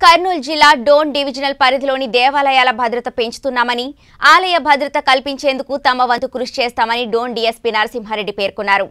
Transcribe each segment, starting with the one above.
కర్నూలు జిల్లా డోన్ డివిజనల్ పరిధిలోని దేవాలయాల భద్రత పెంచుతున్నామని ఆలయ భద్రత కల్పించేందుకు తమ వంతు కృషి చేస్తామని డోన్ డీఎస్పీ నరసింహారెడ్డి పేర్కొన్నారు.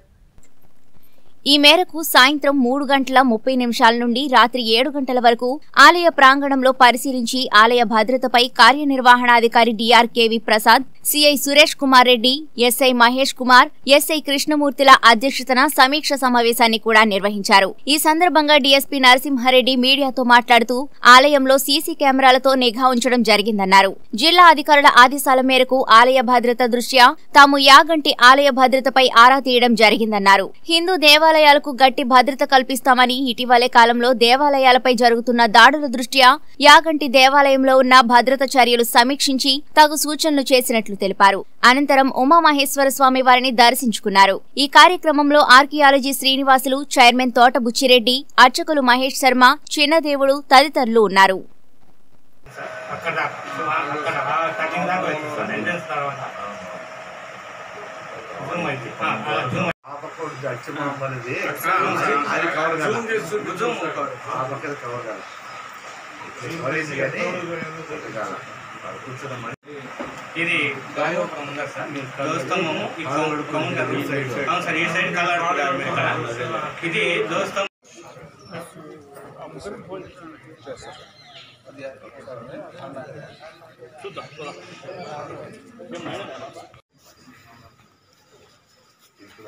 ఈ మేరకు సాయంత్రం మూడు గంటల ముప్పై నిమిషాల నుండి రాత్రి ఏడు గంటల వరకు ఆలయ ప్రాంగణంలో పరిశీలించి ఆలయ భద్రతపై కార్యనిర్వహణాధికారి DRKV Prasad CI Suresh Kumar Reddy SI Mahesh Kumar SI కృష్ణమూర్తిల అధ్యక్షతన సమీక్ష సమావేశాన్ని కూడా నిర్వహించారు. ఈ సందర్భంగా డీఎస్పీ నరసింహారెడ్డి మీడియాతో మాట్లాడుతూ ఆలయంలో సీసీ కెమెరాలతో నిఘా ఉంచడం జరిగిందన్నారు. జిల్లా అధికారుల ఆదేశాల మేరకు ఆలయ భద్రత దృష్ట్యా తాము యాగంటి ఆలయ భద్రతపై ఆరా తీయడం జరిగిందన్నారు. హిందూ దేవాలయాలకు గట్టి భద్రత కల్పిస్తామని ఇటీవలే కాలంలో దేవాలయాలపై జరుగుతున్న దాడుల దృష్ట్యా యాగంటి దేవాలయంలో ఉన్న భద్రత చర్యలు సమీక్షించి తగు సూచనలు చేసినట్లు తెలిపారు. అనంతరం ఉమామహేశ్వర స్వామి వారిని దర్శించుకున్నారు. ఈ కార్యక్రమంలో ఆర్కియాలజీ శ్రీనివాసులు చైర్మన్ తోట బుచ్చిరెడ్డి అర్చకులు మహేష్ శర్మ చిన్నదేవుడు తదితరులు ఉన్నారు. అక్కడ అక్కడ కటింగ్ దాకా వచ్చింది సార్ ఎంట్రన్స్ తర్వాత. జూమ్ అయితే. ఆ, ఆ, జూమ్ ఆ పక్క ఉంటుంది అచ్చమ్మ అనేది అవును సార్. అది కవర్ కాదు. జూమ్ చేస్తూ- జూమ్ కవర్. ఆ పక్కది కవర్ కాదు. కవర్ అయింది కానీ ఇది కాదు. అది కూర్చోదమ్మా. ఇది దోస్తమము ఈ కౌన్ కౌన్ కదా ఈ సైడ్. అవును సార్ ఈ సైడ్ కలర్ ఇది దోస్తం ఇప్పుడు ఆ కెమెరా ఉంటుంది. ఇక్కడ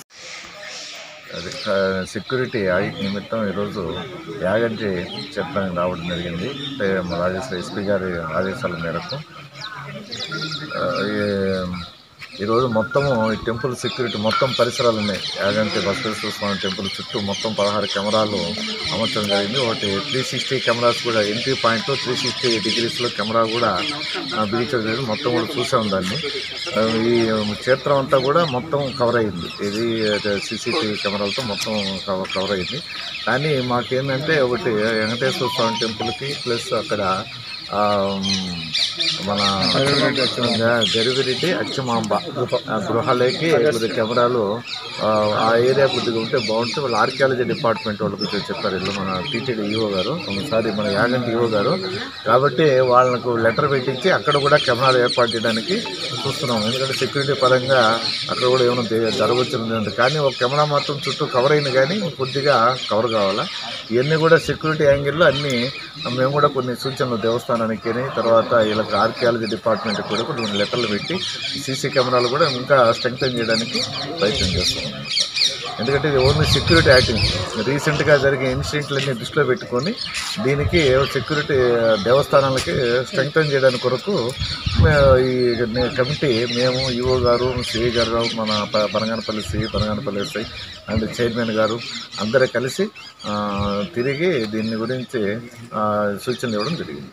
సెక్యూరిటీ యాక్ట్ నిమిత్తం ఈరోజు యాగంటి చెప్పడానికి రావడం జరిగింది. అంటే మా రాజేశ్వర ఎస్పీ గారి ఆదేశాల మేరకు. ఈరోజు మొత్తము ఈ టెంపుల్ సెక్యూరిటీ మొత్తం పరిసరాలు ఉన్నాయి. యాగంటి బస్వేశ్వర స్వామి టెంపుల్ చుట్టూ మొత్తం పదహారు కెమెరాలు అమర్చడం జరిగింది. ఒకటి త్రీ సిక్స్టీ కెమెరాస్ కూడా ఎంట్రీ పాయింట్లో త్రీ సిక్స్టీ డిగ్రీస్లో కెమెరా కూడా బిగించడం జరిగింది. మొత్తం కూడా చూసాం దాన్ని. ఈ క్షేత్రం అంతా కూడా మొత్తం కవర్ అయింది. ఇది సీసీటీవీ కెమెరాలతో మొత్తం కవర్ కవర్ అయింది. కానీ మాకేంటంటే ఒకటి వెంకటేశ్వర స్వామి టెంపుల్కి ప్లస్ అక్కడ మన గరివిరెడ్డి అచ్చమాంబ గృహాలకి కొద్ది కెమెరాలు ఆ, ఏరియా కొద్దిగా ఉంటే బాగుంటుంది. వాళ్ళు ఆర్కియాలజీ డిపార్ట్మెంట్ వాళ్ళు కొద్దిగా చెప్పారు. ఇల్లు మన టీటీడీ ఈఓ గారు ఒకసారి మన యాగంటి ఈఓ గారు. కాబట్టి వాళ్ళకు లెటర్ పెట్టించి అక్కడ కూడా కెమెరాలు ఏర్పాటు చేయడానికి చూస్తున్నాం. ఎందుకంటే సెక్యూరిటీ పరంగా అక్కడ కూడా ఏమైనా దే- జరగవచ్చు కానీ ఒక కెమెరా మాత్రం చుట్టూ కవర్ అయింది కానీ కొద్దిగా కవర్ కావాలా? ఇవన్నీ కూడా సెక్యూరిటీ యాంగిల్లో అన్నీ మేము కూడా కొన్ని సూచనలు దేవస్థానానికి తర్వాత వీళ్ళకి ఆర్కియాలజీ డిపార్ట్మెంట్ కూడా కొన్ని లెటర్లు పెట్టి సీసీ కెమెరాలు కూడా ఇంకా స్ట్రెంగ్తన్ చేయడానికి ప్రయత్నం చేస్తున్నాం. ఎందుకంటే ఇది ఓన్లీ సెక్యూరిటీ యాక్టింగ్ రీసెంట్గా జరిగే ఇన్సిడెంట్లన్నీ దృష్టిలో పెట్టుకొని దీనికి సెక్యూరిటీ దేవస్థానాలకి స్ట్రెంగ్తన్ చేయడానికి కొరకు ఈ కమిటీ మేము ఈఓ గారు సిఐ గారు మన Banaganapalli CI Banaganapalli SI and chairman గారు అందరూ కలిసి తిరిగి దీని గురించి సూచనలు ఇవ్వడం జరిగింది.